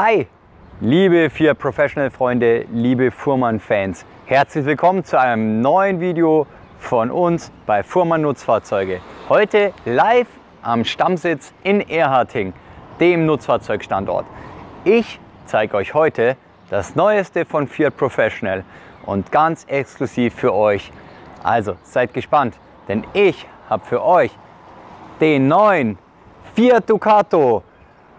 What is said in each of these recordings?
Hi, liebe vier Professional-Freunde, liebe Fuhrmann-Fans. Herzlich willkommen zu einem neuen Video von uns bei Fuhrmann Nutzfahrzeuge. Heute live am Stammsitz in Erharting, dem Nutzfahrzeugstandort. Ich zeige euch heute das Neueste von Fiat Professional und ganz exklusiv für euch. Also seid gespannt, denn ich habe für euch den neuen Fiat Ducato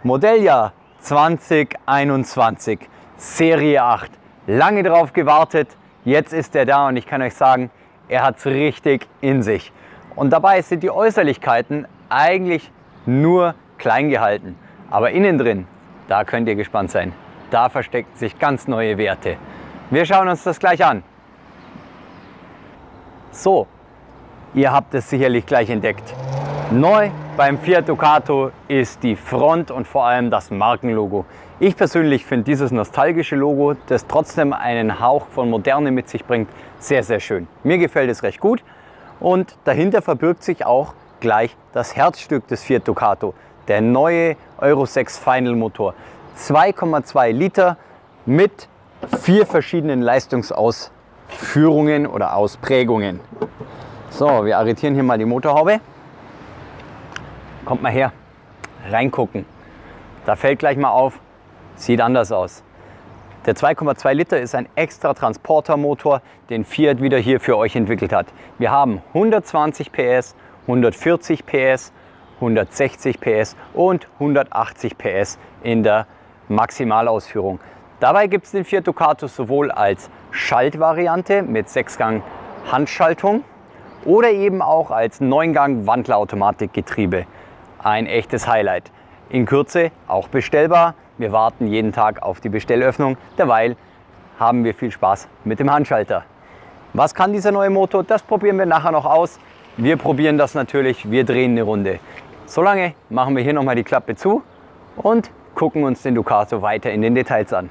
Modelljahr 2021 Serie 8. Lange darauf gewartet, jetzt ist er da und ich kann euch sagen, er hat es richtig in sich. Und dabei sind die Äußerlichkeiten eigentlich nur klein gehalten. Aber innen drin, da könnt ihr gespannt sein. Da verstecken sich ganz neue Werte. Wir schauen uns das gleich an. So, ihr habt es sicherlich gleich entdeckt. Neu beim Fiat Ducato ist die Front und vor allem das Markenlogo. Ich persönlich finde dieses nostalgische Logo, das trotzdem einen Hauch von Moderne mit sich bringt, sehr, sehr schön. Mir gefällt es recht gut und dahinter verbirgt sich auch gleich das Herzstück des Fiat Ducato, der neue Euro 6 Final Motor. 2,2 Liter mit vier verschiedenen Leistungsausführungen oder Ausprägungen. So, wir arretieren hier mal die Motorhaube. Kommt mal her, reingucken. Da fällt gleich mal auf, sieht anders aus. Der 2,2 Liter ist ein extra Transportermotor, den Fiat wieder hier für euch entwickelt hat. Wir haben 120 PS, 140 PS, 160 PS und 180 PS in der Maximalausführung. Dabei gibt es den Fiat Ducato sowohl als Schaltvariante mit 6-Gang Handschaltung oder eben auch als 9-Gang Wandlerautomatikgetriebe ein echtes Highlight. In Kürze auch bestellbar. Wir warten jeden Tag auf die Bestellöffnung. Derweil haben wir viel Spaß mit dem Handschalter. Was kann dieser neue Motor? Das probieren wir nachher noch aus. Wir probieren das natürlich. Wir drehen eine Runde. Solange machen wir hier nochmal die Klappe zu und gucken uns den Ducato weiter in den Details an.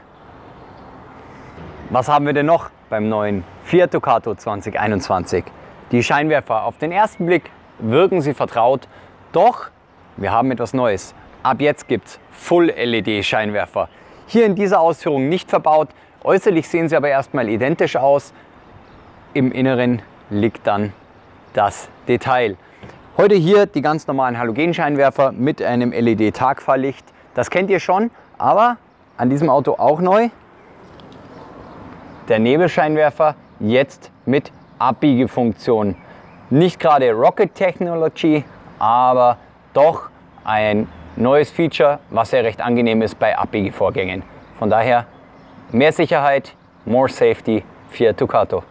Was haben wir denn noch beim neuen Fiat Ducato 2021? Die Scheinwerfer. Auf den ersten Blick wirken sie vertraut, doch wir haben etwas Neues. Ab jetzt gibt es Full-LED-Scheinwerfer. Hier in dieser Ausführung nicht verbaut. Äußerlich sehen sie aber erstmal identisch aus. Im Inneren liegt dann das Detail. Heute hier die ganz normalen Halogenscheinwerfer mit einem LED-Tagfahrlicht. Das kennt ihr schon, aber an diesem Auto auch neu. Der Nebelscheinwerfer jetzt mit Abbiegefunktion. Nicht gerade Rocket Technology, aber doch ein neues Feature, was sehr recht angenehm ist bei Abbiegevorgängen. Von daher mehr Sicherheit, more safety, Fiat Ducato.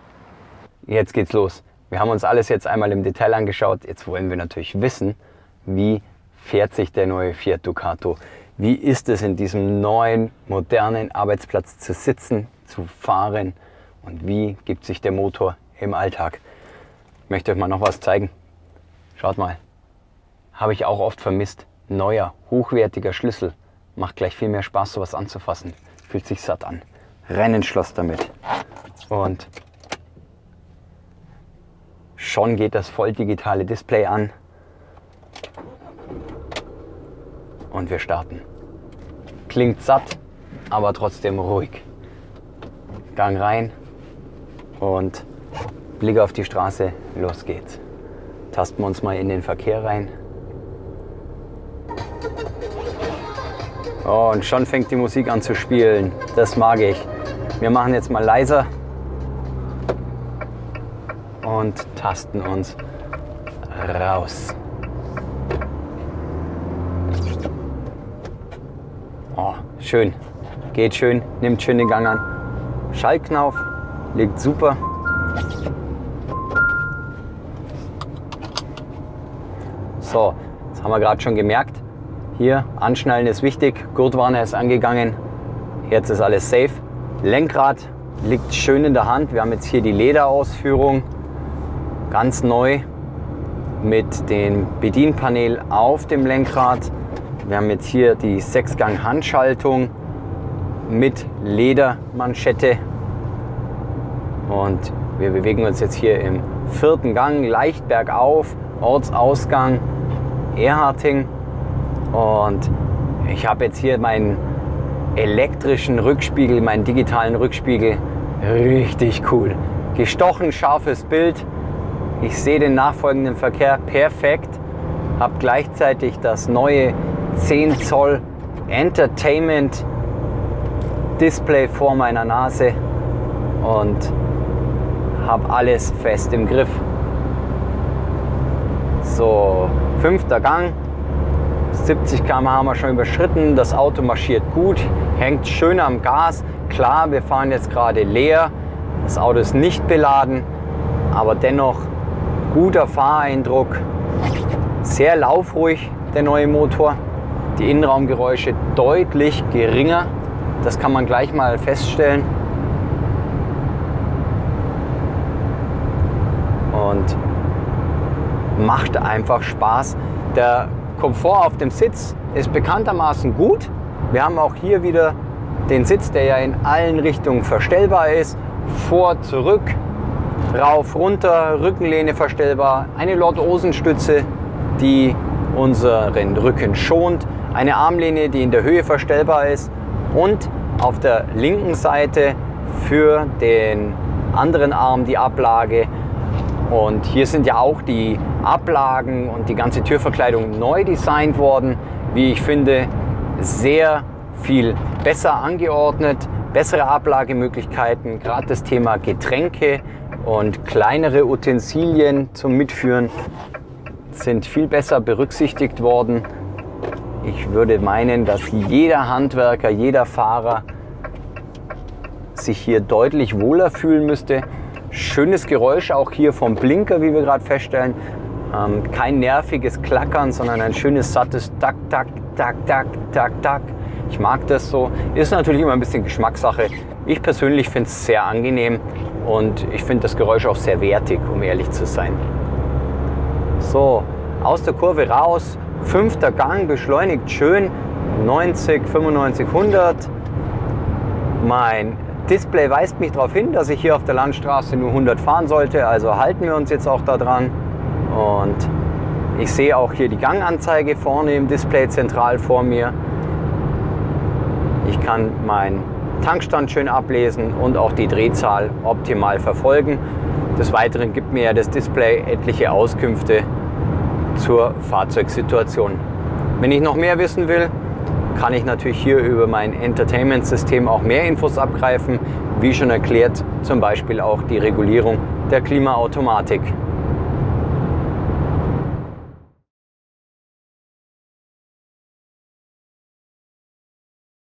Jetzt geht's los. Wir haben uns alles jetzt einmal im Detail angeschaut. Jetzt wollen wir natürlich wissen, wie fährt sich der neue Fiat Ducato? Wie ist es in diesem neuen, modernen Arbeitsplatz zu sitzen, zu fahren und wie gibt sich der Motor im Alltag? Ich möchte euch mal noch was zeigen. Schaut mal. Habe ich auch oft vermisst. Neuer, hochwertiger Schlüssel. Macht gleich viel mehr Spaß, sowas anzufassen. Fühlt sich satt an. Rennenschloss damit. Und schon geht das voll digitale Display an. Und wir starten. Klingt satt, aber trotzdem ruhig. Gang rein und Blick auf die Straße, los geht's. Tasten wir uns mal in den Verkehr rein. Oh, und schon fängt die Musik an zu spielen. Das mag ich. Wir machen jetzt mal leiser und tasten uns raus. Oh, schön. Geht schön, nimmt schön den Gang an. Schaltknauf liegt super. So, das haben wir gerade schon gemerkt. Hier, anschnallen ist wichtig, Gurtwarner ist angegangen, jetzt ist alles safe. Lenkrad liegt schön in der Hand. Wir haben jetzt hier die Lederausführung, ganz neu mit dem Bedienpanel auf dem Lenkrad. Wir haben jetzt hier die Sechsgang Handschaltung mit Ledermanschette und wir bewegen uns jetzt hier im vierten Gang, leicht bergauf, Ortsausgang Erharting. Und ich habe jetzt hier mein elektrischen Rückspiegel, meinen digitalen Rückspiegel. Richtig cool. Gestochen scharfes Bild. Ich sehe den nachfolgenden Verkehr perfekt. Habe gleichzeitig das neue 10 Zoll Entertainment Display vor meiner Nase und habe alles fest im Griff. So, fünfter Gang, 70 km haben wir schon überschritten, das Auto marschiert gut, hängt schön am Gas. Klar, wir fahren jetzt gerade leer, das Auto ist nicht beladen, aber dennoch guter Fahreindruck, sehr laufruhig der neue Motor, die Innenraumgeräusche deutlich geringer, das kann man gleich mal feststellen. Und macht einfach Spaß. Der Komfort auf dem Sitz ist bekanntermaßen gut. Wir haben auch hier wieder den Sitz, der ja in allen Richtungen verstellbar ist. Vor, zurück, rauf, runter, Rückenlehne verstellbar. Eine Lord-Osen-Stütze, die unseren Rücken schont. Eine Armlehne, die in der Höhe verstellbar ist. Und auf der linken Seite für den anderen Arm die Ablage und hier sind ja auch die Ablagen und die ganze Türverkleidung neu designt worden. Wie ich finde, sehr viel besser angeordnet, bessere Ablagemöglichkeiten, gerade das Thema Getränke und kleinere Utensilien zum Mitführen sind viel besser berücksichtigt worden. Ich würde meinen, dass jeder Handwerker, jeder Fahrer sich hier deutlich wohler fühlen müsste. Schönes Geräusch auch hier vom Blinker, wie wir gerade feststellen. Ähm, kein nerviges Klackern, sondern ein schönes, sattes Tak, Tak, Tak, Tak, Tak, Tak. Ich mag das so. Ist natürlich immer ein bisschen Geschmackssache. Ich persönlich finde es sehr angenehm und ich finde das Geräusch auch sehr wertig, um ehrlich zu sein. So, aus der Kurve raus, fünfter Gang, beschleunigt schön, 90, 95, 100. Mein Display weist mich darauf hin, dass ich hier auf der Landstraße nur 100 fahren sollte, also halten wir uns jetzt auch da dran. Und ich sehe auch hier die Ganganzeige vorne im Display zentral vor mir. Ich kann meinen Tankstand schön ablesen und auch die Drehzahl optimal verfolgen. Des Weiteren gibt mir ja das Display etliche Auskünfte zur Fahrzeugsituation. Wenn ich noch mehr wissen will, kann ich natürlich hier über mein Entertainment-System auch mehr Infos abgreifen, wie schon erklärt, zum Beispiel auch die Regulierung der Klimaautomatik.